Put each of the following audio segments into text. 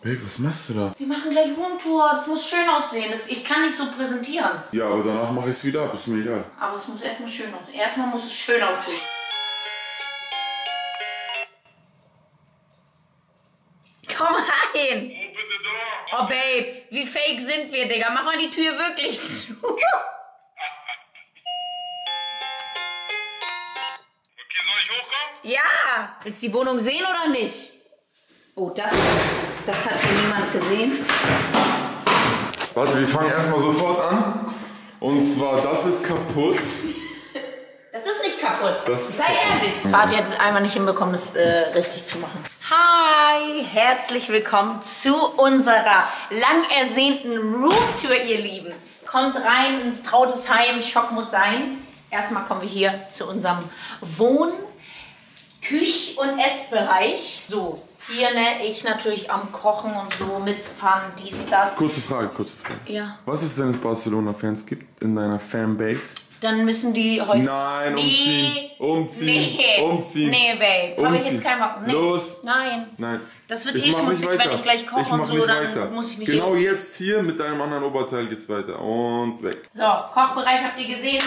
Babe, was machst du da? Wir machen gleich Roomtour. Das muss schön aussehen. Das, ich kann nicht so präsentieren. Ja, aber danach mache ich es wieder ab, ist mir egal. Aber es muss erstmal schön aussehen. Erstmal muss es schön aussehen. Komm rein! Oh, Babe, wie fake sind wir, Digga? Mach mal die Tür wirklich zu. Okay, soll ich hochkommen? Ja! Willst du die Wohnung sehen oder nicht? Oh, das, das hat hier niemand gesehen. Warte, wir fangen erstmal sofort an. Und zwar, das ist kaputt. Das ist nicht kaputt. Das ist Sei kaputt. ehrlich. Vati hat es einmal nicht hinbekommen, das äh, richtig zu machen. Hi, herzlich willkommen zu unserer lang ersehnten Roomtour, ihr Lieben. Kommt rein ins trautes Heim, Schock muss sein. Erstmal kommen wir hier zu unserem Wohn-, Küch- und Essbereich. So, hier ne, ich natürlich am Kochen und so mitfahren, dies, das. Kurze Frage, kurze Frage. Ja, Was ist, wenn es Barcelona-Fans gibt in deiner Fanbase? dann müssen die heute... Nein, Nee. umziehen. Umziehen. Nee. Umziehen. Nee, Babe. Habe ich Umziehen. jetzt keinen Bock. Nee. Los. Nein. Nein. Das wird Ich eh schmutzig, wenn ich gleich koche ich und so, dann weiter. muss ich mich Genau hier- jetzt hier mit deinem anderen Oberteil geht's weiter. Und weg. So, Kochbereich habt ihr gesehen.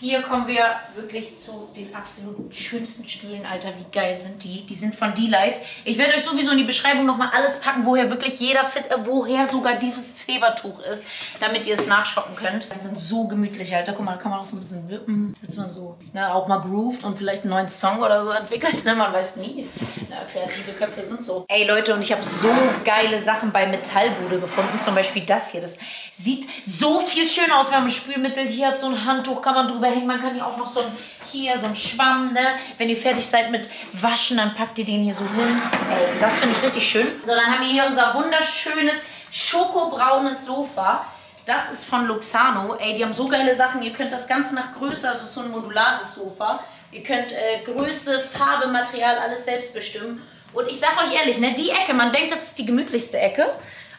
Hier kommen wir wirklich zu den absolut schönsten Stühlen, Alter. Wie geil sind die? Die sind von D-Life. Ich werde euch sowieso in die Beschreibung nochmal alles packen, woher wirklich jeder fit, äh, woher sogar dieses Zebertuch ist, damit ihr es nachshoppen könnt. Die sind so gemütlich, Alter. Guck mal, da kann man auch so ein bisschen wippen. Jetzt mal so, ne, auch mal grooved und vielleicht einen neuen Song oder so entwickelt. Ne? Man weiß nie. Ja, kreative Köpfe sind so. Ey, Leute, und ich habe so geile Sachen bei Metallbude gefunden. Zum Beispiel das hier. Das sieht so viel schöner aus. Haben ein Spülmittel. Hier hat so ein Handtuch, kann man drüber hängen. Man kann hier auch noch so ein, hier so ein Schwamm, ne? Wenn ihr fertig seid mit Waschen, dann packt ihr den hier so hin. Das finde ich richtig schön. So, dann haben wir hier unser wunderschönes schokobraunes Sofa. Das ist von Luxano. Ey, die haben so geile Sachen. Ihr könnt das Ganze nach Größe, also so ein modulares Sofa. Ihr könnt äh, Größe, Farbe, Material, alles selbst bestimmen. Und ich sag euch ehrlich, ne, die Ecke, man denkt, das ist die gemütlichste Ecke.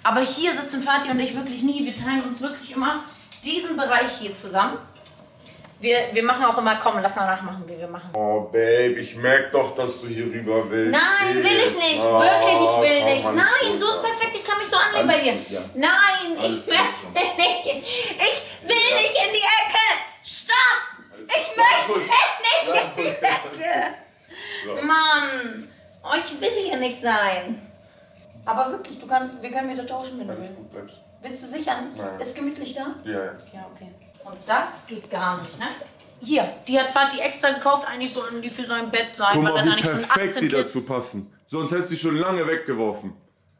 Aber hier sitzen Fatih und ich wirklich nie. Wir teilen uns wirklich immer diesen Bereich hier zusammen. Wir, wir machen auch immer, komm, lass mal nachmachen, wie wir machen. Oh, Babe, ich merk doch, dass du hier rüber willst. Nein, will ich nicht. Oh, Wirklich, ich will komm, nicht. Nein, gut, so ist ja. perfekt. Ich kann mich so anlehnen bei dir. gut, ja. Nein, Alles ich gut, möchte nicht. Ich will nicht in die Ecke. Stopp. Alles Ich möchte nicht in die Ecke. So. Mann, oh, ich will hier nicht sein. Aber wirklich, du kannst, wir können wieder tauschen, wenn du willst. gut. Willst du sicher nicht? Nein. Ist gemütlich da? Ja, ja. Ja, okay. Und das geht gar nicht, ne? Hier, die hat Vati extra gekauft. Eigentlich sollten die für sein Bett sein, Guck weil mal, dann wie eigentlich schon perfekt 18 die Kids. dazu passen. Sonst hättest du die schon lange weggeworfen.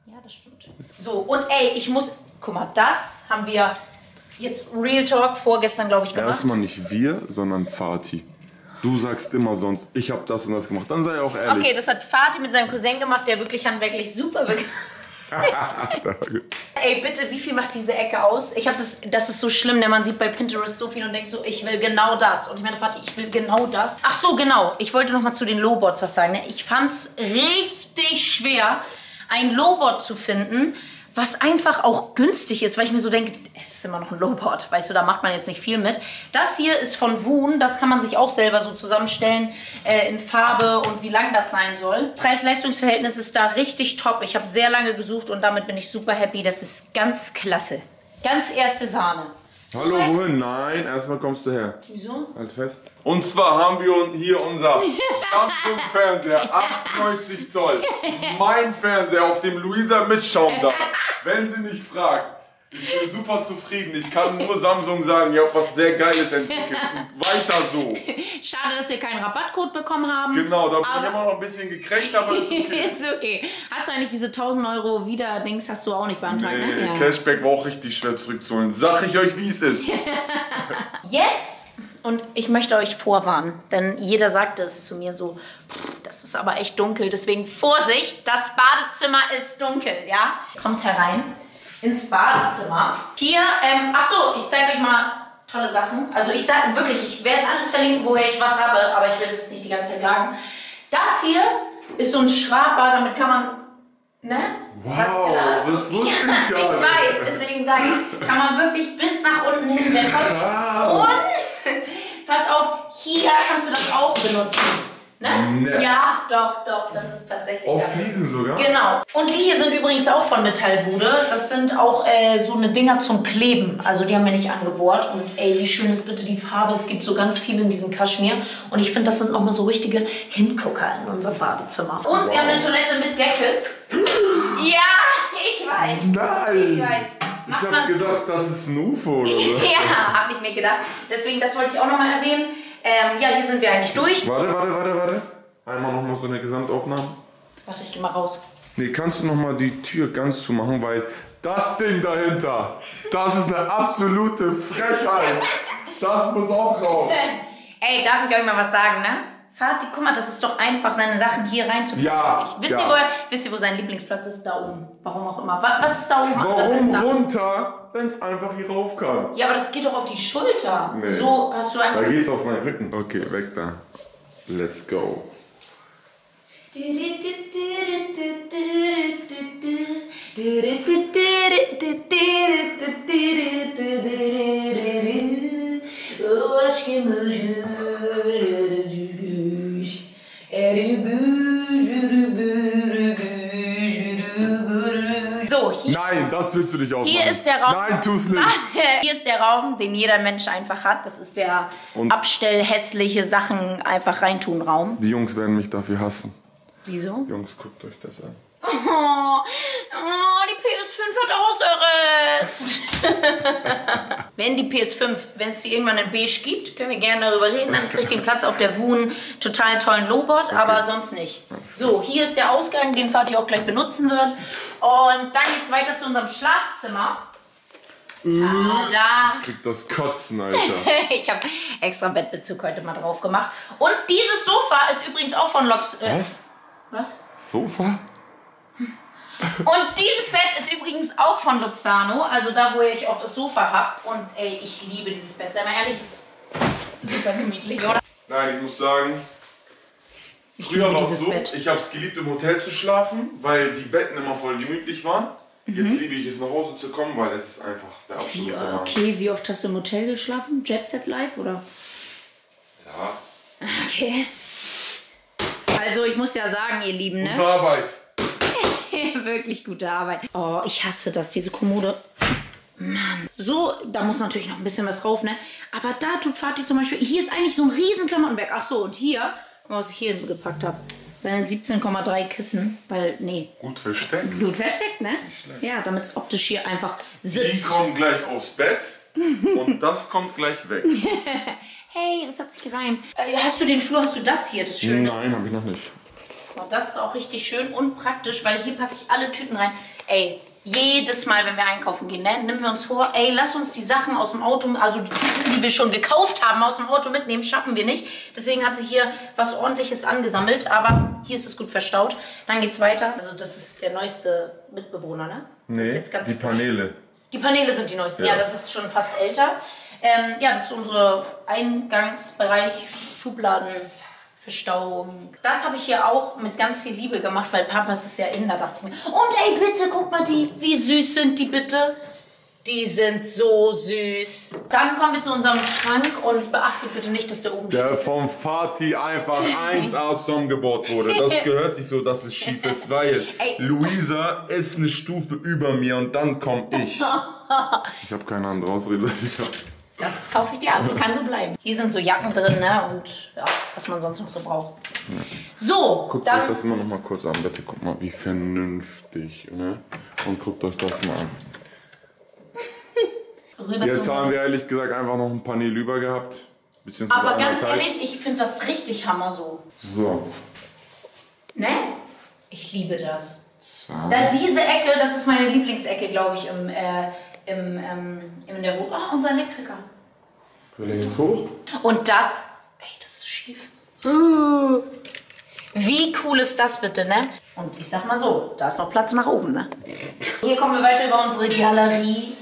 Ja, das stimmt. So, und ey, ich muss. Guck mal, das haben wir jetzt Real Talk vorgestern, glaube ich, gemacht. Erstmal nicht wir, sondern Fatih. Du sagst immer sonst, ich habe das und das gemacht. Dann sei auch ehrlich. Okay, das hat Fatih mit seinem Cousin gemacht, der wirklich handwerklich super begabt Ey, bitte, wie viel macht diese Ecke aus? Ich habe das, das ist so schlimm, denn man sieht bei Pinterest so viel und denkt so, ich will genau das. Und ich meine, Vati, ich will genau das. Ach so, genau. Ich wollte noch mal zu den Lowboards was sagen. Ne? Ich fand's richtig schwer, ein Lowboard zu finden, was einfach auch günstig ist, weil ich mir so denke, es ist immer noch ein Lowboard, weißt du, da macht man jetzt nicht viel mit. Das hier ist von Woon, das kann man sich auch selber so zusammenstellen äh, in Farbe und wie lang das sein soll. Preis-Leistungs-Verhältnis ist da richtig top. Ich habe sehr lange gesucht und damit bin ich super happy. Das ist ganz klasse. Ganz erste Sahne. Hallo, wohin? Nein, erstmal kommst du her. Wieso? Halt fest. Und zwar haben wir hier unser Samsung-Fernseher, 98 Zoll. Mein Fernseher, auf dem Luisa mitschauen darf. Wenn sie nicht fragt. Ich bin super zufrieden. Ich kann nur Samsung sagen, ihr habt was sehr Geiles entwickelt. Weiter so. Schade, dass wir keinen Rabattcode bekommen haben. Genau, da bin ich immer noch ein bisschen gekränkt, aber ist okay. ist okay. Hast du eigentlich diese 1000 Euro Wieder-Dings hast du auch nicht beantragt, Nee, ne? Ja. Cashback war auch richtig schwer zurückzuholen. Sag ich euch, wie es ist. Jetzt, und ich möchte euch vorwarnen, denn jeder sagte es zu mir so, das ist aber echt dunkel, deswegen Vorsicht, das Badezimmer ist dunkel, ja? Kommt herein ins Badezimmer. Hier, ähm, ach so, ich zeige euch mal tolle Sachen. Also ich sage wirklich, ich werde alles verlinken, woher ich was habe, aber ich will das jetzt nicht die ganze Zeit sagen. Das hier ist so ein Schrabbad, damit kann man, ne? Wow, Glas. das wusste ich gar Ich nicht. weiß, deswegen sage ich, kann man wirklich bis nach unten hin. Und pass auf, hier kannst du das auch benutzen. Ne? Nee. Ja, doch, doch, das ist tatsächlich. Auf das. Fliesen sogar? Genau. Und die hier sind übrigens auch von Metallbude. Das sind auch äh, so eine Dinger zum Kleben. Also die haben wir nicht angebohrt. Und ey, wie schön ist bitte die Farbe. Es gibt so ganz viel in diesem Kaschmir. Und ich finde, das sind nochmal so richtige Hingucker in unserem Badezimmer. Und wir haben eine Toilette mit Deckel. Ja, ich weiß. Nein! Ich weiß. Ich Macht habe man zu. gedacht, das ist ein UFO oder so. Ja, habe ich mir gedacht. Deswegen, das wollte ich auch nochmal erwähnen. Ähm, ja, hier sind wir eigentlich durch. Warte, warte, warte, warte. Einmal nochmal so eine Gesamtaufnahme. Warte, ich geh mal raus. Nee, kannst du nochmal die Tür ganz zumachen, weil das Ding dahinter, das ist eine absolute Frechheit. Das muss auch raus. Ey, darf ich euch mal was sagen, ne? Fahrt die, guck mal, das ist doch einfach, seine Sachen hier reinzupacken. Ja, Wisst, ja. ihr, wo er, wisst ihr, wo sein Lieblingsplatz ist? Da oben. Warum auch immer. Wa- Was ist da oben Warum da? runter, wenn es einfach hier rauf kann? Ja, aber das geht doch auf die Schulter. Nee. So hast du Da einfach. geht's auf meinen Rücken. Okay, weg da. Let's go. So, willst du nicht aufmachen. hier ist der Raum. Nein, tu's nicht. Hier ist der Raum, den jeder Mensch einfach hat. Das ist der Und- abstellhässliche Sachen einfach reintun Raum. Die Jungs werden mich dafür hassen. Wieso? Jungs, guckt euch das an. Oh, oh, die PS5 hat ausgerüstet. wenn die PS5, wenn es die irgendwann in beige gibt, können wir gerne darüber reden. Dann kriegt den Platz auf der Woon total tollen Lowbot, aber sonst nicht. So, hier ist der Ausgang, den Fatih auch gleich benutzen wird. Und dann geht's weiter zu unserem Schlafzimmer. Tada! Kriegt das Kotzen, Alter. Ich habe extra Bettbezug heute mal drauf gemacht. Und dieses Sofa ist übrigens auch von Lox. Äh, Was? was? Sofa? Und dieses Bett ist übrigens auch von Luxano, also da, wo ich auch das Sofa hab. Und ey, ich liebe dieses Bett. Sei mal ehrlich, es ist super gemütlich, oder? Nein, ich muss sagen, Ich früher war es so, Bett. ich habe es geliebt, im Hotel zu schlafen, weil die Betten immer voll gemütlich waren. Mhm. Jetzt liebe ich es, nach Hause zu kommen, weil es ist einfach der Wie, absolute Hammer. okay, wie oft hast du im Hotel geschlafen? Jet Set Live oder? Ja. Okay. Also, ich muss ja sagen, ihr Lieben, ne? Gute Arbeit. Wirklich gute Arbeit. Oh, ich hasse das, diese Kommode. Mann. So, da muss natürlich noch ein bisschen was drauf, ne? Aber da tut Fatih zum Beispiel, hier ist eigentlich so ein riesen Klamottenberg. Ach so, und hier, guck mal, was ich hier gepackt habe. Seine 17,3 Kissen, weil, nee, Gut versteckt. gut versteckt, ne? Ja, damit es optisch hier einfach Die sitzt. kommen gleich aufs Bett und das kommt gleich weg. Hey, das hat sich gereimt. Äh, hast du den Flur, hast du das hier, das Schöne? Nein, habe ich noch nicht. Oh, das ist auch richtig schön und praktisch, weil hier packe ich alle Tüten rein. Ey, jedes Mal, wenn wir einkaufen gehen, ne, nehmen wir uns vor, ey, lass uns die Sachen aus dem Auto, also die Tüten, die wir schon gekauft haben, aus dem Auto mitnehmen, schaffen wir nicht. Deswegen hat sich hier was ordentliches angesammelt, aber hier ist es gut verstaut. Dann geht's weiter. Also das ist der neueste Mitbewohner, ne? Nee, die. Paneele. Die Paneele sind die neuesten. Ja, Ja. das ist schon fast älter. Ähm, ja, das ist unsere Eingangsbereich, Schubladenverstauung. Das habe ich hier auch mit ganz viel Liebe gemacht, weil Papas ist ja in, da dachte ich mir. Und ey, bitte, guck mal die, wie süß sind die bitte? Die sind so süß. Dann kommen wir zu unserem Schrank und beachtet bitte nicht, dass der oben Der ist. vom Fatih einfach 1A zusammengebaut wurde. Das gehört sich so, dass es schief ist, weil Ey. Luisa ist eine Stufe über mir und dann komme ich. Ich habe keine andere Ausrede. Das kaufe ich dir ab, kann so bleiben. Hier sind so Jacken drin, ne? Und ja, was man sonst noch so braucht. So, Guckt dann. euch das immer noch mal kurz an, bitte. Guckt mal, wie vernünftig, ne? Und guckt euch das mal an. Jetzt haben wir ehrlich gesagt einfach noch ein Panel über gehabt. Aber ganz Zeit. ehrlich, ich finde das richtig Hammer so. So. Ne? Ich liebe das. so. Dann diese Ecke, das ist meine Lieblingsecke, glaube ich, im, äh, im, ähm, in der Wohnung. Oh, unser Elektriker. Will ich jetzt hoch? Und das. Ey, das ist schief. Uh. Wie cool ist das bitte, ne? Und ich sag mal so, da ist noch Platz nach oben, ne? Hier kommen wir weiter über unsere Galerie.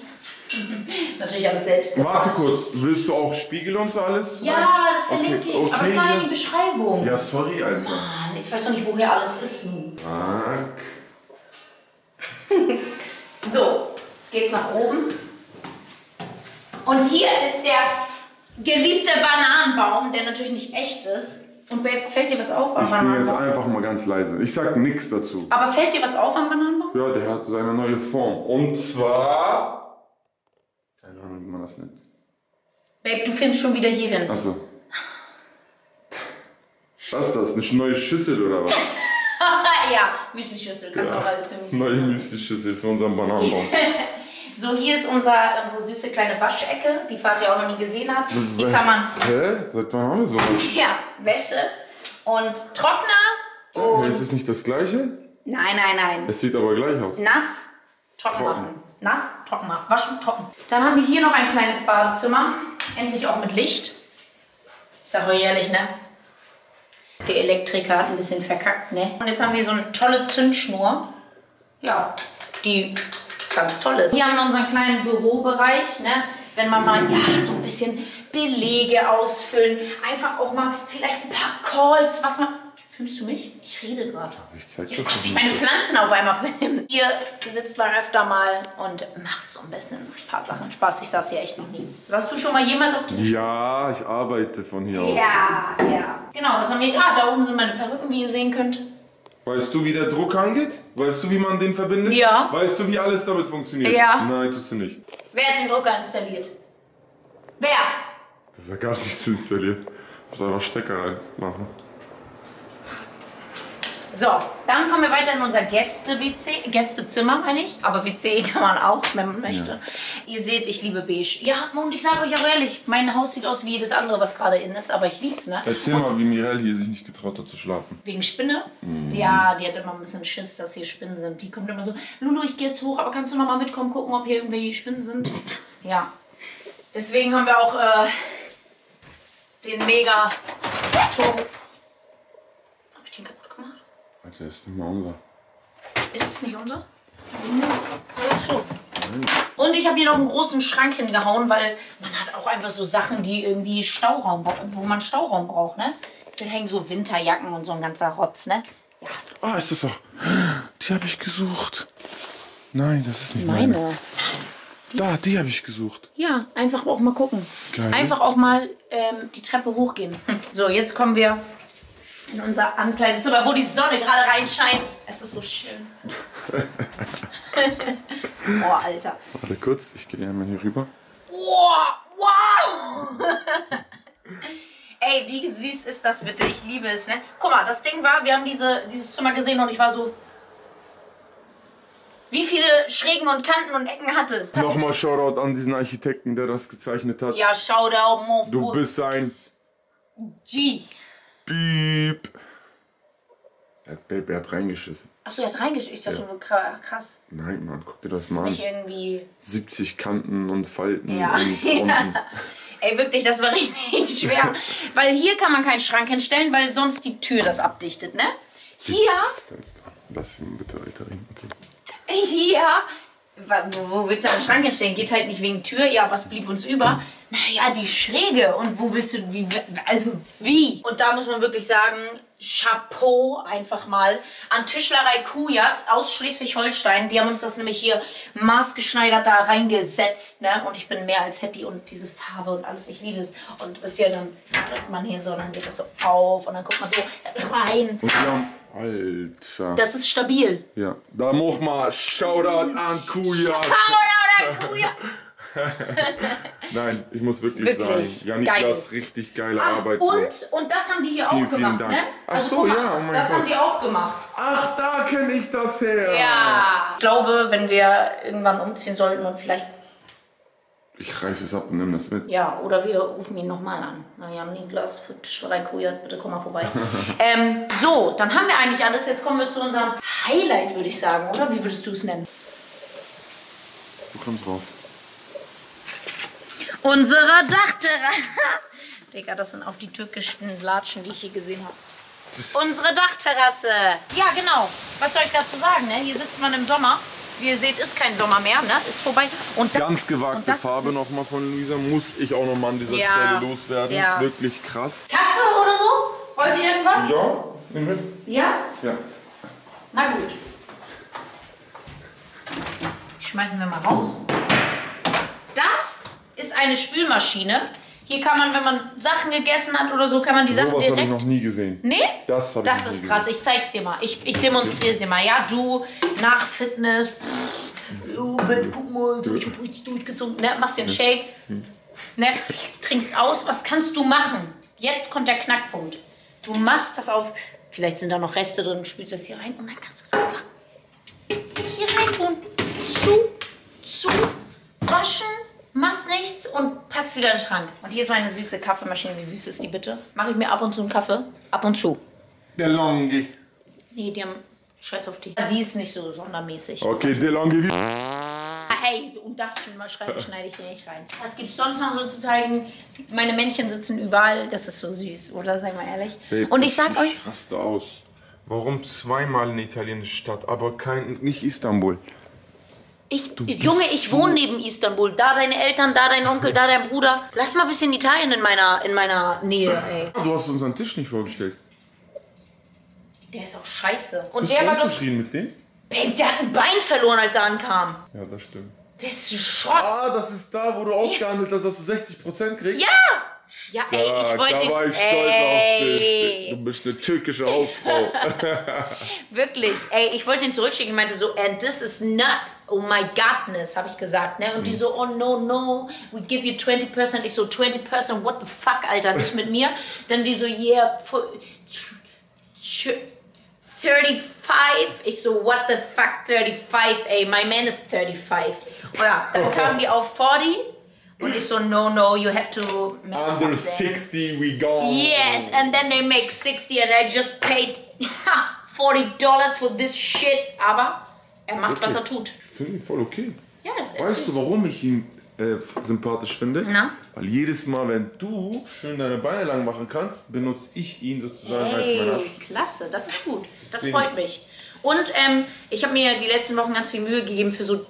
Natürlich alles selbst gemacht. Warte kurz, willst du auch Spiegel und so alles? Ja, das verlinke Okay, ich. Aber das war ja die Beschreibung. Ja, sorry, Alter. Mann, ich weiß doch nicht, woher alles ist nun. Fuck. So, jetzt geht's nach oben. Und hier ist der geliebte Bananenbaum, der natürlich nicht echt ist. Und Babe, fällt dir was auf am Ich bin jetzt Bananenbaum? einfach mal ganz leise. Ich sag nichts dazu. Aber fällt dir was auf am Bananenbaum? Ja, der hat seine neue Form. Und zwar. Keine Ahnung, wie man das nennt. Babe, du findest schon wieder hier hin. Achso. Was ist das? Eine neue Schüssel oder was? ja, Müsli-Schüssel, kannst du auch alle für Müsli. Neue Müsli-Schüssel für unseren Bananenbaum. So, hier ist unser, unsere süße kleine Waschecke, die Fahrt ihr auch noch nie gesehen habt. Hier kann man, Hä? Seit wann haben wir sowas? ja, Wäsche und Trockner und... Ist es nicht das gleiche? Nein, nein, nein. Es sieht aber gleich aus. Nass, trocken Trocken. machen. Nass, trocken machen. Waschen, trocken. Dann haben wir hier noch ein kleines Badezimmer. Endlich auch mit Licht. Ich sag euch ehrlich, ne? Der Elektriker hat ein bisschen verkackt, ne? Und jetzt haben wir so eine tolle Zündschnur. Ja, die ganz toll ist. Hier haben wir unseren kleinen Bürobereich, ne? Wenn man mal, ja, so ein bisschen Belege ausfüllen. Einfach auch mal vielleicht ein paar Calls, was man... Filmst du mich? Ich rede gerade. Ich zeig Jetzt kann ich nicht. meine Pflanzen auf einmal filmen. Hier sitzt man öfter mal und macht so ein bisschen ein paar Sachen Spaß. Ich saß hier echt noch nie. Saßt du schon mal jemals auf diesem Ja, ich arbeite von hier aus. Ja, ja. Genau, was haben wir? Ah, da oben sind meine Perücken, wie ihr sehen könnt. Weißt du, wie der Druck angeht? Weißt du, wie man den verbindet? Ja. Weißt du, wie alles damit funktioniert? Ja. Nein, tust du nicht. Wer hat den Drucker installiert? Wer? Das ist ja gar nicht so installiert. Ich muss einfach Stecker reinmachen. So, dann kommen wir weiter in unser Gäste-WC, Gästezimmer meine ich. Aber WC kann man auch, wenn man möchte. Ihr seht, ich liebe beige. Ja, und ich sage euch auch ehrlich, mein Haus sieht aus wie jedes andere, was gerade in ist, aber ich lieb's, ne? Erzähl mal, wie Mirelle hier sich nicht getraut hat zu schlafen. Wegen Spinne? Ja, die hat immer ein bisschen Schiss, dass hier Spinnen sind. Die kommt immer so, Lulu, ich gehe jetzt hoch, aber kannst du noch mal mitkommen, gucken, ob hier irgendwelche Spinnen sind? Ja. Deswegen haben wir auch äh, den mega Turm. Hab ich den kaputt gemacht? Alter, ist nicht mal unser. Ist es nicht unser? Ach so. Und ich habe hier noch einen großen Schrank hingehauen, weil man hat auch einfach so Sachen, die irgendwie Stauraum, wo man Stauraum braucht, ne? Da hängen so Winterjacken und so ein ganzer Rotz, ne? Ja, Ah, ist das doch. Die habe ich gesucht. Nein, das ist nicht meine. meine. Da, die habe ich gesucht. Ja, einfach auch mal gucken. Geil. Einfach auch mal ähm, die Treppe hochgehen. So, jetzt kommen wir in unser Ankleidezimmer, wo die Sonne gerade reinscheint. Es ist so schön. oh, Alter. Warte kurz, ich gehe einmal hier rüber. Wow, wow! Ey, wie süß ist das bitte? Ich liebe es, ne? Guck mal, das Ding war, wir haben diese, dieses Zimmer gesehen und ich war so. Wie viele Schrägen und Kanten und Ecken hat es? Nochmal Shoutout an diesen Architekten, der das gezeichnet hat. Ja, Shoutout, Mo. Du bist ein G. Piep. Der er hat reingeschissen. Achso, er hat reingeschickt. Ich dachte Ja. schon, kra- krass. Nein, Mann, guck dir das Das ist mal nicht an. irgendwie. 70 Kanten und Falten Ja. und Fronten. Ey, wirklich, das war richtig schwer. weil hier kann man keinen Schrank hinstellen, weil sonst die Tür das abdichtet, ne? Hier, Das Fenster. Lass ihn bitte weiterreden. Okay. hier. wo willst du einen Schrank hinstellen? Geht halt nicht wegen Tür. Ja, was blieb uns über? Naja, die Schräge. Und wo willst du, wie, also wie? Und da muss man wirklich sagen, Chapeau einfach mal an Tischlerei Kujat aus Schleswig-Holstein. Die haben uns das nämlich hier maßgeschneidert da reingesetzt, ne? Und ich bin mehr als happy und diese Farbe und alles, ich liebe es. Und wisst ihr, dann drückt man hier so, dann geht das so auf und dann guckt man so rein. Und wir haben. Alter. Das ist stabil. ja. Da mach mal Shoutout an Kuya. Oder Kujat. Nein, ich muss wirklich, Wirklich sagen, Janik, geil. das richtig geile Ah, Arbeit. und, und das haben die hier Vielen, auch vielen gemacht, Dank. ne? Ach so, guck mal, ja, oh mein Das Gott. haben die auch gemacht. Ach, da kenne ich das her. Ja. Ich glaube, wenn wir irgendwann umziehen sollten und vielleicht, Ich reiß es ab und nimm das mit. ja, oder wir rufen ihn nochmal an. Na ja, Niklas für Tischlerei Kujat, bitte komm mal vorbei. ähm, so, dann haben wir eigentlich alles. Jetzt kommen wir zu unserem Highlight, würde ich sagen, oder? Wie würdest du es nennen? Du kommst rauf. Unsere Dachterrasse. Digga, das sind auch die türkischen Latschen, die ich hier gesehen habe. Unsere Dachterrasse. Ja, genau. Was soll ich dazu sagen? Ne? Hier sitzt man im Sommer. Wie ihr seht, ist kein Sommer mehr. Ne? Ist vorbei. Und das, Ganz und gewagte das Farbe nochmal von Luisa. Muss ich auch nochmal an dieser Ja. Stelle loswerden. Ja. Wirklich krass. Kaffee oder so? Wollt ihr irgendwas? Ja, nimm mit. Ja? Ja. Na gut. Schmeißen wir mal raus. Das ist eine Spülmaschine. Hier kann man, wenn man Sachen gegessen hat oder so, kann man die Sachen Sowas habe ich direkt. noch nie gesehen. Nee? Das hab ich Das noch ist krass. Ich zeig's dir mal. Ich, ich demonstriere es dir mal. Ja, du nach Fitness. pff, Oh, Baby, guck mal, so, ich hab richtig durchgezogen. Ne, machst dir einen Shake. Ne, trinkst aus. Was kannst du machen? Jetzt kommt der Knackpunkt. Du machst das auf. Vielleicht sind da noch Reste drin, spülst das hier rein und dann kannst du es einfach hier rein tun. Zu, zu, waschen, machst nichts und packst wieder in den Schrank. Und hier ist meine süße Kaffeemaschine. Wie süß ist die bitte? Mache ich mir ab und zu einen Kaffee? Ab und zu. Der Longi. Nee, die haben Scheiß auf die. Die ist nicht so sondermäßig. Okay, der Longi. wie- Hey, und das schon mal schreibe, schneide ich hier nicht rein. Was gibt's sonst noch so zu zeigen? Meine Männchen sitzen überall. Das ist so süß, oder? Sei mal ehrlich. und ich sag euch, Ich raste aus. Warum zweimal eine italienische Stadt, aber kein, nicht Istanbul? Ich, Junge, ich wohne neben Istanbul. Da deine Eltern, da dein Onkel, da dein Bruder. Lass mal ein bisschen Italien in meiner, in meiner Nähe, ey. Du hast unseren Tisch nicht vorgestellt. Der ist auch scheiße. Und Bist der du war doch. mit dem? Babe, der hat ein Bein verloren, als er ankam. Ja, das stimmt. Das ist ein Schrott. Ah, das ist da, wo du ausgehandelt hast, dass du 60% kriegst? Ja! Ja, ey, ich wollte. da war ich stolz ey. auf dich. Du bist eine türkische Hausfrau. Wirklich, ey, ich wollte ihn zurückschicken. Ich meinte so, and this is not, oh my godness, habe ich gesagt, ne? Und die so, oh no, no, we give you 20%. Ich so, 20%, what the fuck, Alter, nicht mit mir. Dann die so, yeah, for, tr- tr- 35. Ich so, what the fuck, 35, ey, my man is 35. Oh ja, dann kamen die auf 40 und ich so, no, no, you have to make Under something. 60, we gone. Yes, and then they make 60 and I just paid 40 dollars for this shit. Aber er macht, was er tut. Finde ich voll okay. Ja, es ist Weißt du, warum ich ihn äh, sympathisch finde? Na? Weil jedes Mal, wenn du schön deine Beine lang machen kannst, benutze ich ihn sozusagen als mein Hey, klasse, das ist gut. Das Deswegen- freut mich. Und ähm, ich habe mir die letzten Wochen ganz viel Mühe gegeben für so.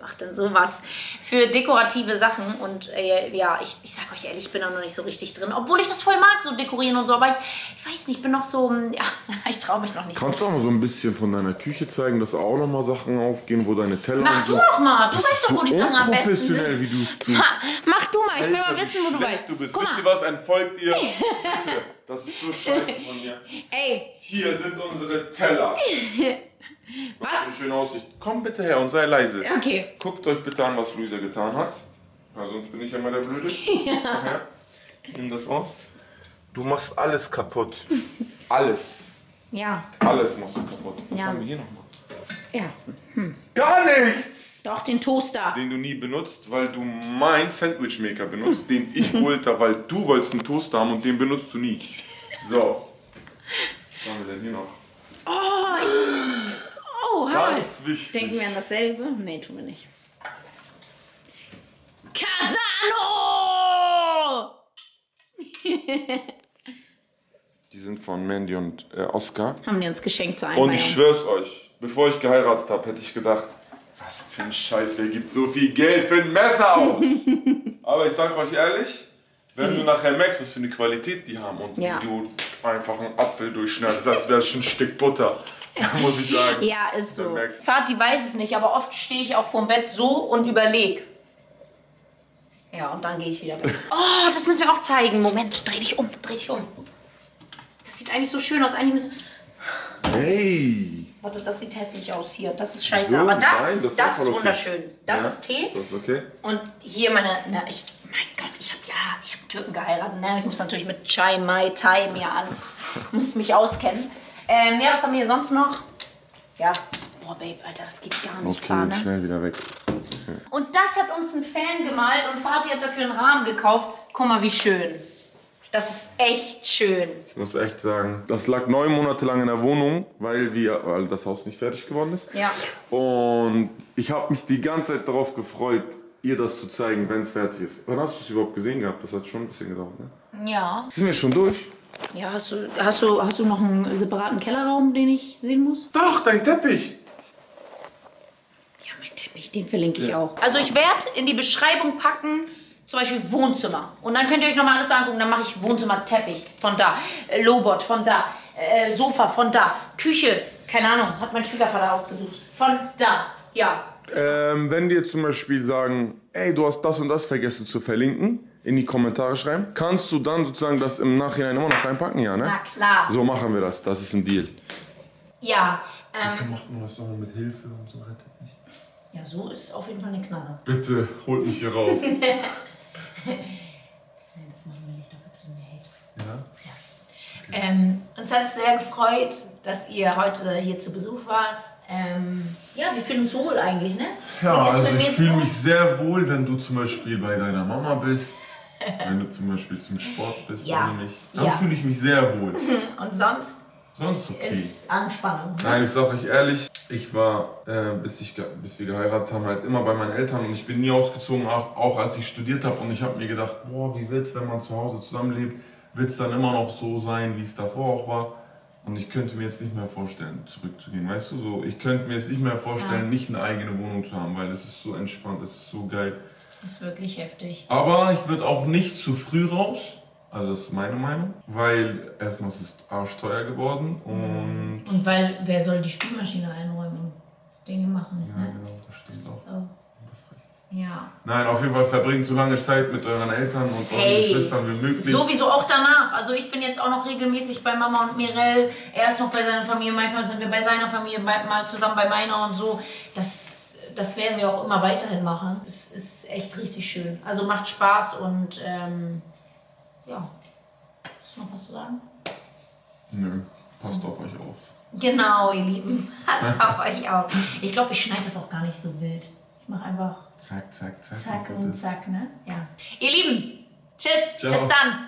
Macht denn sowas? Für dekorative Sachen. Und äh, ja, ich, ich sag euch ehrlich, ich bin da noch nicht so richtig drin. Obwohl ich das voll mag, so dekorieren und so. Aber ich, ich weiß nicht, ich bin noch so. hm, Ja, ich traue mich noch nicht Kannst so. du auch mal so ein bisschen von deiner Küche zeigen, dass auch noch mal Sachen aufgehen, wo deine Teller Mach und du so. doch mal. Du Das weißt doch, wo die Sachen am besten sind. wie du es tust. Ha, mach du mal. Ich will mal wissen, wo du weißt. Du bist. Guck Wisst ihr was? Entfolgt ihr. Bitte. Das ist so scheiße von mir. Ey, Hier sind unsere Teller. Was? Eine schöne Aussicht. Komm bitte her und sei leise. Okay. Guckt euch bitte an, was Luisa getan hat. Weil sonst bin ich ja mal der Blöde. Ja. Nimm das auf. Du machst alles kaputt. Alles. Ja, Alles machst du kaputt. Was Ja. haben wir hier nochmal? ja. Gar nichts! Doch, den Toaster. Den du nie benutzt, weil du meinen Sandwichmaker benutzt, den ich holte, weil du wolltest einen Toaster haben und den benutzt du nie. So. Was haben wir denn hier noch? Oh, halt. Ganz wichtig. Denken wir an dasselbe? Nee, tun wir nicht. Casano! Die sind von Mandy und äh, Oscar. Haben die uns geschenkt zur Und Einweihung. ich schwör's euch, bevor ich geheiratet habe, hätte ich gedacht, was für ein Scheiß, wer gibt so viel Geld für ein Messer aus? Aber ich sag euch ehrlich, wenn du nachher merkst, was für eine Qualität die haben und Ja. du einfach einen Apfel durchschneidest, das wäre schon ein Stück Butter, muss ich sagen. Ja, ist so. Vati weiß es nicht, aber oft stehe ich auch vorm Bett so und überleg. Ja, und dann gehe ich wieder weg. Oh, das müssen wir auch zeigen. Moment, dreh dich um, dreh dich um. Das sieht eigentlich so schön aus. Eigentlich müssen... Hey! Warte, das sieht hässlich aus hier. Das ist scheiße. So, aber das, nein, das das, ist okay. wunderschön. Das Ja, ist Tee. Das ist okay. Und hier meine, na, ich, mein Gott, ich habe ja, ich habe Türken geheiratet, ne? Ich muss natürlich mit Chai, Mai, Thai mir alles, muss mich auskennen. Ähm, ja, was haben wir hier sonst noch? Ja, boah, Babe, Alter, das geht gar nicht klar, Okay, ne? schnell wieder weg. Und das hat uns ein Fan gemalt und Vati hat dafür einen Rahmen gekauft. Guck mal, wie schön. Das ist echt schön. Ich muss echt sagen, das lag neun Monate lang in der Wohnung, weil, wir, weil das Haus nicht fertig geworden ist. Ja. Und ich habe mich die ganze Zeit darauf gefreut, ihr das zu zeigen, wenn es fertig ist. Wann hast du es überhaupt gesehen gehabt? Das hat schon ein bisschen gedauert, ne? Ja. Sind wir schon durch? Ja, hast du, hast du, hast du noch einen separaten Kellerraum, den ich sehen muss? Doch, dein Teppich! Ja, mein Teppich, den verlinke ich auch. Also ich werde in die Beschreibung packen, zum Beispiel Wohnzimmer. Und dann könnt ihr euch nochmal alles angucken. Dann mache ich Wohnzimmer, Teppich von da, äh, Lowbot von da, äh, Sofa von da, Küche, keine Ahnung, hat mein Schwiegervater ausgesucht. Von da, ja. Ähm, wenn jetzt zum Beispiel sagen, ey, du hast das und das vergessen zu verlinken, in die Kommentare schreiben, kannst du dann sozusagen das im Nachhinein immer noch reinpacken, ja, ne? Na klar. So machen wir das, das ist ein Deal. Ja, ähm, macht man das auch mit Hilfe und so rettet mich. ja, so ist auf jeden Fall eine Knarre. Bitte, holt mich hier raus. Nein, das machen wir nicht, dafür kriegen wir Hate. ja? Ähm, uns hat es sehr gefreut, dass ihr heute hier zu Besuch wart. Ähm, ja, wir fühlen uns wohl eigentlich, ne? Ja, also ich fühle mich sehr wohl, wenn du zum Beispiel bei deiner Mama bist, wenn du zum Beispiel zum Sport bist, Ja. wenn nicht. Dann Ja. fühle ich mich sehr wohl. Und sonst Sonst okay. ist Anspannung. ne? Nein, ich sag euch ehrlich, ich war, äh, bis, ich, bis wir geheiratet haben, halt immer bei meinen Eltern und ich bin nie ausgezogen, auch, auch als ich studiert habe und ich habe mir gedacht, boah, wie wird's, wenn man zu Hause zusammenlebt, wird's dann immer noch so sein, wie es davor auch war. Und ich könnte mir jetzt nicht mehr vorstellen, zurückzugehen, weißt du, so, ich könnte mir jetzt nicht mehr vorstellen, Ja. nicht eine eigene Wohnung zu haben, weil das ist so entspannt, das ist so geil. Ist wirklich heftig. Aber ich würde auch nicht zu früh raus. Also das ist meine Meinung. Weil erstmal es ist arschteuer geworden und Und weil, wer soll die Spülmaschine einräumen und Dinge machen? ja, ne? genau, das stimmt auch. So. Du hast recht. Ja. Nein, auf jeden Fall verbringt so lange Zeit mit euren Eltern und Safe. euren Geschwistern wie möglich. Sowieso auch danach. Also ich bin jetzt auch noch regelmäßig bei Mama und Mirel. Er ist noch bei seiner Familie. Manchmal sind wir bei seiner Familie, mal zusammen bei meiner und so. Das, das werden wir auch immer weiterhin machen. Es ist echt richtig schön. Also macht Spaß und ähm, ja. Hast du noch was zu sagen? Nö, passt auf euch auf. Genau, ihr Lieben. Passt auf euch auf. Ich glaube, ich schneide das auch gar nicht so wild. Ich mache einfach Zack, zack, zack. zack und zack, ne? Ja. Ihr Lieben, tschüss, Ciao. bis dann.